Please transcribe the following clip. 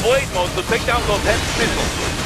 blade mode, so take down those heavy missiles.